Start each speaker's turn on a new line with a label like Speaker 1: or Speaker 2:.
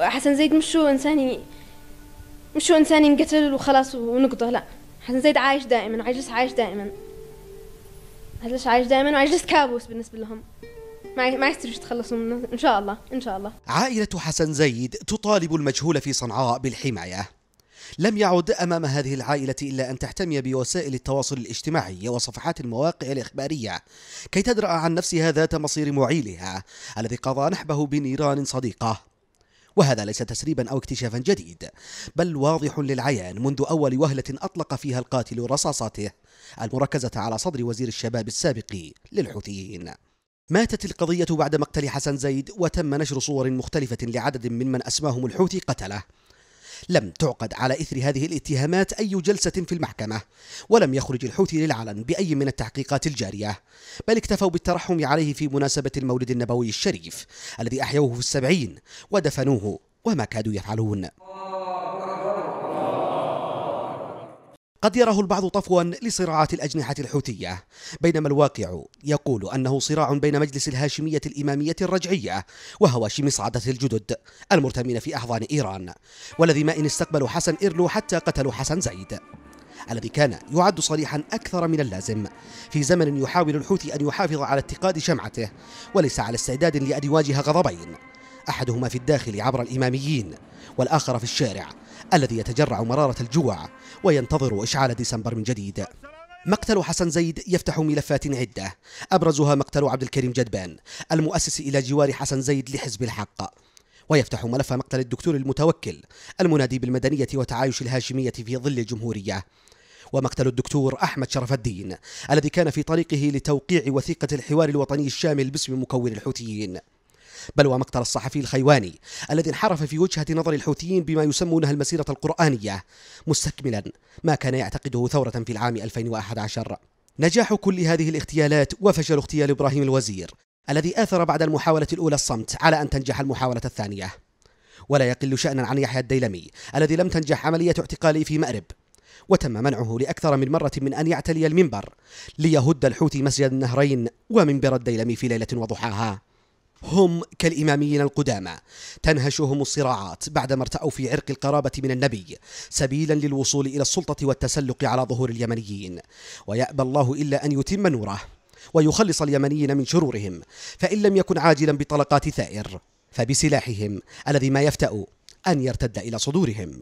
Speaker 1: حسن زيد مش هو إنساني مش هو إنساني انقتل وخلاص ونقضه لا. حسن زيد عايش دائما عجلس عايش دائما. عجلس عايش دائما وعجلس كابوس بالنسبة لهم. ما ما يستطيعوا يتخلصوا منه إن شاء الله إن شاء الله.
Speaker 2: عائلة حسن زيد تطالب المجهول في صنعاء بالحماية. لم يعد أمام هذه العائلة إلا أن تحتمي بوسائل التواصل الاجتماعي وصفحات المواقع الإخبارية كي تدرأ عن نفسها ذات مصير معيلها الذي قضى نحبه بنيران صديقة. وهذا ليس تسريبا أو اكتشافا جديد بل واضح للعيان منذ أول وهلة أطلق فيها القاتل رصاصاته المركزة على صدر وزير الشباب السابق للحوثيين. ماتت القضية بعد مقتل حسن زيد وتم نشر صور مختلفة لعدد ممن أسماهم الحوثي قتله. لم تعقد على إثر هذه الاتهامات أي جلسة في المحكمة ولم يخرج الحوثي للعلن بأي من التحقيقات الجارية بل اكتفوا بالترحم عليه في مناسبة المولد النبوي الشريف الذي أحيوه في السبعين ودفنوه وما كادوا يفعلون. قد يراه البعض طفوا لصراعات الأجنحة الحوثية بينما الواقع يقول أنه صراع بين مجلس الهاشمية الإمامية الرجعية وهواشم صعدة الجدد المرتمين في أحضان إيران والذي ما إن استقبلوا حسن إيرلو حتى قتلوا حسن زيد الذي كان يعد صريحا أكثر من اللازم في زمن يحاول الحوثي أن يحافظ على اتقاد شمعته وليس على استعداد لأن يواجه غضبين. أحدهما في الداخل عبر الإماميين والآخر في الشارع الذي يتجرع مرارة الجوع وينتظر إشعال ديسمبر من جديد. مقتل حسن زيد يفتح ملفات عدة. أبرزها مقتل عبد الكريم جدبان المؤسس إلى جوار حسن زيد لحزب الحق. ويفتح ملف مقتل الدكتور المتوكل المنادي بالمدنية وتعايش الهاشمية في ظل الجمهورية. ومقتل الدكتور أحمد شرف الدين الذي كان في طريقه لتوقيع وثيقة الحوار الوطني الشامل باسم مكون الحوثيين. بل ومقتل الصحفي الخيواني الذي انحرف في وجهة نظر الحوثيين بما يسمونها المسيرة القرآنية. مستكملا ما كان يعتقده ثورة في العام 2011 نجاح كل هذه الاغتيالات وفشل اغتيال إبراهيم الوزير الذي آثر بعد المحاولة الأولى الصمت على أن تنجح المحاولة الثانية. ولا يقل شأنا عن يحيى الديلمي الذي لم تنجح عملية اعتقاله في مأرب. وتم منعه لأكثر من مرة من أن يعتلي المنبر ليهد الحوثي مسجد النهرين ومنبر الديلمي في ليلة وضحاها. هم كالإماميين القدامى. تنهشهم الصراعات بعدما ارتأوا في عرق القرابة من النبي سبيلا للوصول إلى السلطة والتسلق على ظهور اليمنيين. ويأبى الله إلا أن يتم نوره ويخلص اليمنيين من شرورهم فإن لم يكن عاجلا بطلقات ثائر فبسلاحهم الذي ما يفتأ أن يرتد إلى صدورهم.